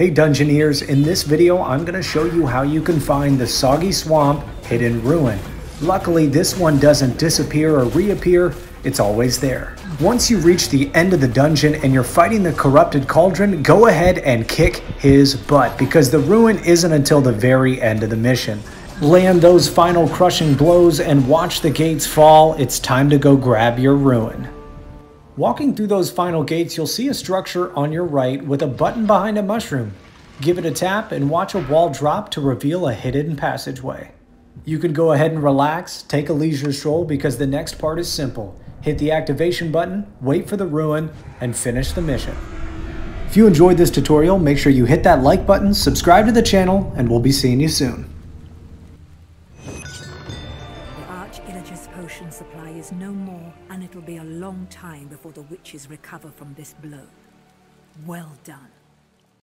Hey Dungeoneers, in this video I'm going to show you how you can find the Soggy Swamp Hidden Rune. Luckily this one doesn't disappear or reappear, it's always there. Once you reach the end of the dungeon and you're fighting the corrupted cauldron, go ahead and kick his butt because the rune isn't until the very end of the mission. Land those final crushing blows and watch the gates fall, it's time to go grab your rune. Walking through those final gates, you'll see a structure on your right with a button behind a mushroom. Give it a tap and watch a wall drop to reveal a hidden passageway. You can go ahead and relax, take a leisure stroll because the next part is simple hit the activation button, wait for the rune, and finish the mission. If you enjoyed this tutorial, make sure you hit that like button, subscribe to the channel, and we'll be seeing you soon. The Arch-Illager's potion supply is no more, and it'll be a long time before the witches recover from this blow. Well done.